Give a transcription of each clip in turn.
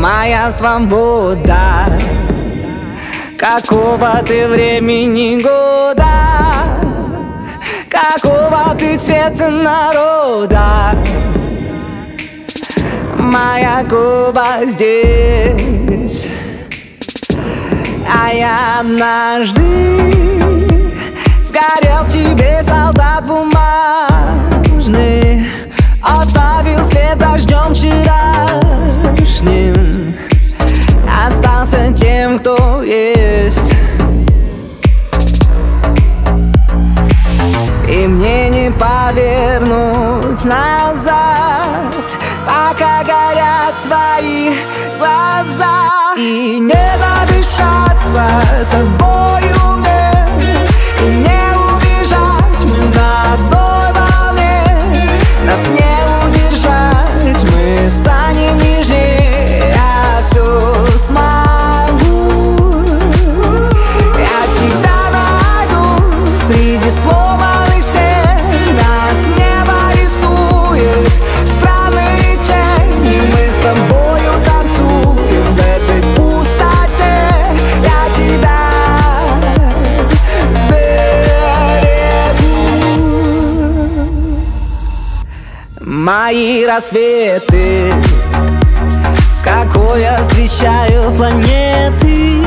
моя свобода. Какого ты времени года? Какого ты цвета народа? Моя губа здесь А я однажды Сгорел в тебе солдат бумажный повернуть назад Пока горят твои глаза. И не надышаться тобою Мои рассветы С какой я встречаю планеты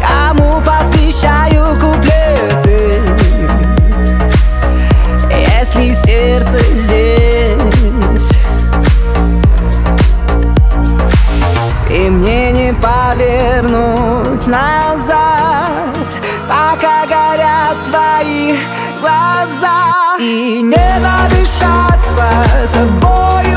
Кому посвящаю куплеты. Если сердце здесь И мне не повернуть назад Пока горят твои глаза. И не надышаться тобою